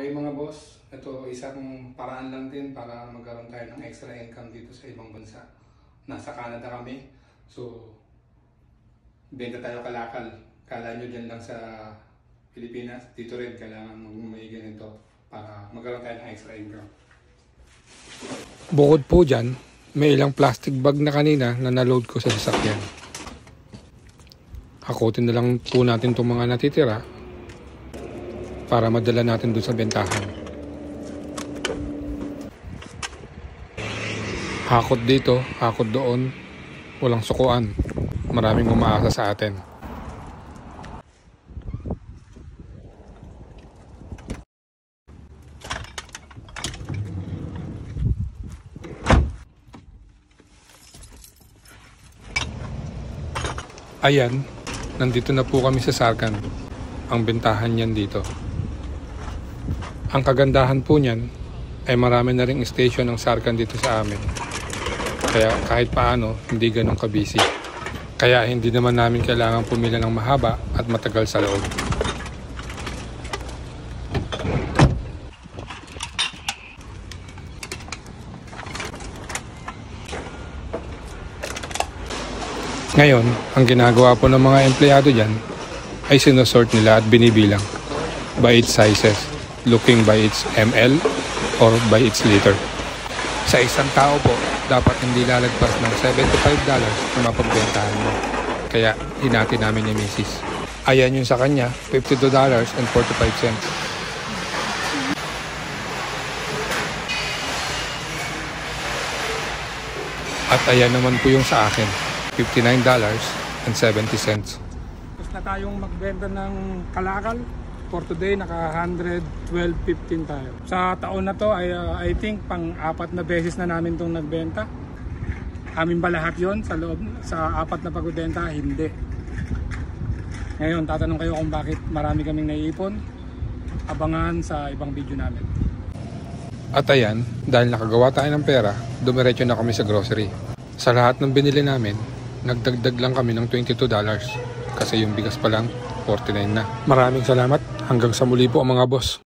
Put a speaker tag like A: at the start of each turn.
A: Okay mga boss, ito isang paraan lang din para magkaroon tayo ng extra income dito sa ibang bansa. Nasa Canada kami, so benta tayo kalakal. Kala nyo dyan lang sa Pilipinas, dito rin kailangan may ganito para magkaroon tayo ng extra income. Bukod po dyan, may ilang plastic bag na kanina na naload ko sa sasakyan. Hakutin na lang po natin itong mga natitira para madala natin doon sa bentahan. Hakot dito, hakot doon, walang sukuan. Maraming umaasa sa atin. Ayan, nandito na po kami sa Sarkan. Ang bentahan niyan dito. Ang kagandahan po niyan ay marami na ring station ng Sarkan dito sa amin. Kaya kahit paano, hindi ganun kabisi. Kaya hindi naman namin kailangan pumila ng mahaba at matagal sa loob. Ngayon, ang ginagawa po ng mga empleyado dyan ay sinusort nila at binibilang by its sizes, looking by its ml or by its liter. Sa isang tao po, dapat hindi lalagpas ng $75 na mapagbentahan mo. Kaya hinati namin ni Mrs. Ayan yung sa kanya, $52.45. At ayan naman po yung sa akin, $59.70. Tapos na tayong magbenta ng kalakal. For today, naka 112.15 tayo. Sa taon na to, ay, uh, I think pang apat na beses na namin itong nagbenta. Amin ba lahat yon sa loob sa apat na pagbenta? Hindi. Ngayon, tatanong kayo kung bakit marami kaming naiipon. Abangan sa ibang video namin. At ayan, dahil nakagawa tayo ng pera, dumiretso na kami sa grocery. Sa lahat ng binili namin, nagdagdag lang kami ng $22 kasi yung bigas pa lang 49 na. Maraming salamat. Hanggang sa muli po mga boss.